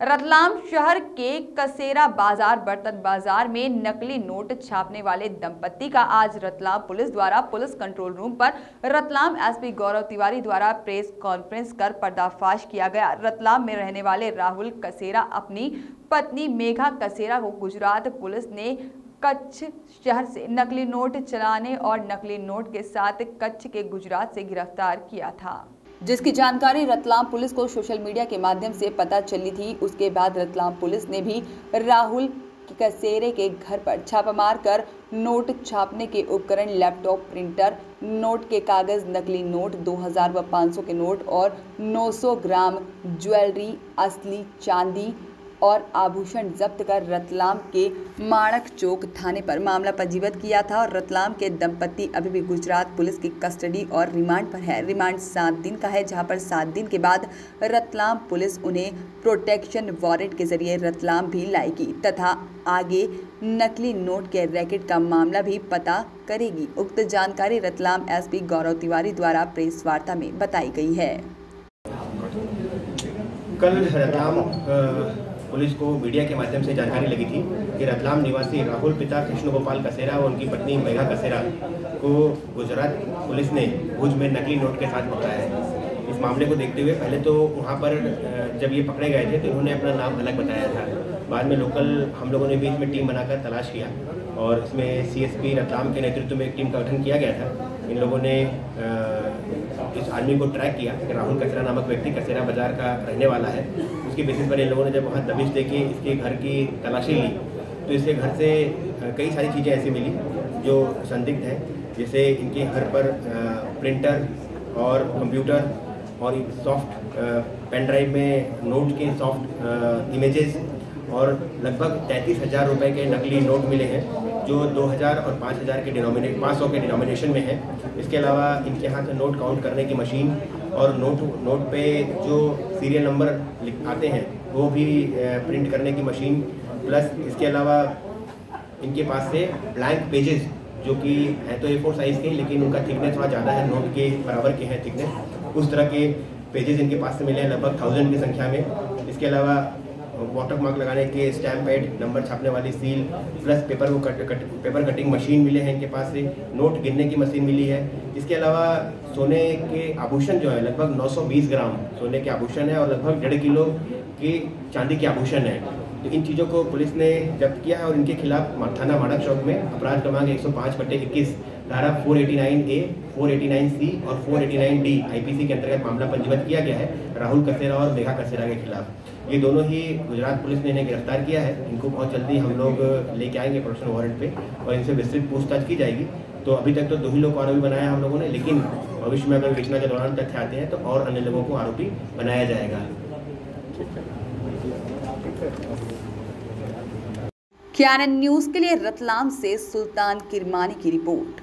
रतलाम शहर के कसेरा बाज़ार, बर्तन बाज़ार में नकली नोट छापने वाले दंपत्ति का आज रतलाम पुलिस द्वारा पुलिस कंट्रोल रूम पर रतलाम एसपी गौरव तिवारी द्वारा प्रेस कॉन्फ्रेंस कर पर्दाफाश किया गया। रतलाम में रहने वाले राहुल कसेरा अपनी पत्नी मेघा कसेरा को गुजरात पुलिस ने कच्छ शहर से नकली नोट चलाने और नकली नोट के साथ कच्छ के गुजरात से गिरफ़्तार किया था। जिसकी जानकारी रतलाम पुलिस को सोशल मीडिया के माध्यम से पता चली थी, उसके बाद रतलाम पुलिस ने भी राहुल कसेरे के घर पर छापा मार कर नोट छापने के उपकरण, लैपटॉप, प्रिंटर, नोट के कागज़, नकली नोट 2000 व 500 के नोट और 900 ग्राम ज्वेलरी, असली चांदी और आभूषण जब्त कर रतलाम के माणक चौक थाने पर मामला पंजीबद्ध किया था और रतलाम के दंपति अभी भी गुजरात पुलिस की कस्टडी और रिमांड पर है। रिमांड सात दिन का है, जहाँ पर सात दिन के बाद रतलाम पुलिस उन्हें प्रोटेक्शन वारंट के ज़रिए रतलाम भी लाएगी तथा आगे नकली नोट के रैकेट का मामला भी पता करेगी। उक्त जानकारी रतलाम एसपी गौरव तिवारी द्वारा प्रेस वार्ता में बताई गई है। कल रतलाम पुलिस को मीडिया के माध्यम से जानकारी लगी थी कि रतलाम निवासी राहुल पिता कृष्ण गोपाल कसेरा और उनकी पत्नी मेघा कसेरा को गुजरात पुलिस ने भुज में नकली नोट के साथ पकड़ा है। इस मामले को देखते हुए पहले तो वहाँ पर जब ये पकड़े गए थे तो इन्होंने अपना नाम अलग बताया था। बाद में लोकल हम लोगों ने भी इसमें टीम बनाकर तलाश किया और इसमें सीएसपी रतलाम के नेतृत्व में एक टीम का गठन किया गया था। इन लोगों ने इस आदमी को ट्रैक किया कि राहुल कचरा नामक व्यक्ति कचरा बाज़ार का रहने वाला है। उसके बेसिस पर इन लोगों ने जब वहाँ दबिश देखी, इसके घर की तलाशी ली तो इसके घर से कई सारी चीज़ें ऐसी मिली जो संदिग्ध हैं। जैसे इनके घर पर प्रिंटर और कंप्यूटर और सॉफ्ट पेन ड्राइव में नोट के सॉफ्ट इमेजेस और लगभग तैंतीस हज़ार रुपये के नकली नोट मिले हैं। जो 2000 और 5000 के डिनोमिनेट पाँच सौ के डिनोमिनेशन में है। इसके अलावा इनके हाथ नोट काउंट करने की मशीन और नोट नोट पे जो सीरियल नंबर आते हैं, वो भी प्रिंट करने की मशीन प्लस इसके अलावा इनके पास से ब्लैंक पेजेस जो कि है तो ए फोर साइज़ के, लेकिन उनका थिकनेस थोड़ा ज़्यादा है नोट के बराबर के हैं थिकनेस उस तरह के पेजेस इनके पास से मिले हैं, लगभग थाउज़ेंड की संख्या में। इसके अलावा वाटर मार्क लगाने के स्टैम्प पैड नंबर छापने वाली सील प्लस पेपर को cut, cut paper cutting machine मिले हैं इनके पास से नोट गिनने की मशीन मिली है। इसके अलावा सोने के आभूषण जो है लगभग 920 ग्राम सोने के आभूषण है और लगभग डेढ़ किलो के चांदी के आभूषण है। तो इन चीज़ों को पुलिस ने जब्त किया है और इनके खिलाफ थाना माड़क चौक में अपराध क्रमांक एक सौ पाँच धारा 489 ए 489 सी और 489 डी आईपीसी के अंतर्गत मामला पंजीबद्ध किया गया है, राहुल कसेरा और मेघा कसेरा के खिलाफ। ये दोनों ही गुजरात पुलिस ने इन्हें गिरफ़्तार किया है। इनको बहुत जल्दी हम लोग लेके आएँगे प्रोडक्शन वारंट पे और इनसे विस्तृत पूछताछ की जाएगी। तो अभी तक तो दो ही लोग आरोपी बनाया हम लोगों ने, लेकिन भविष्य में अगर विवेचना के दौरान तथ्य आते हैं तो और अन्य लोगों को आरोपी बनाया जाएगा। क्यानन न्यूज़ के लिए रतलाम से सुल्तान किरमानी की रिपोर्ट।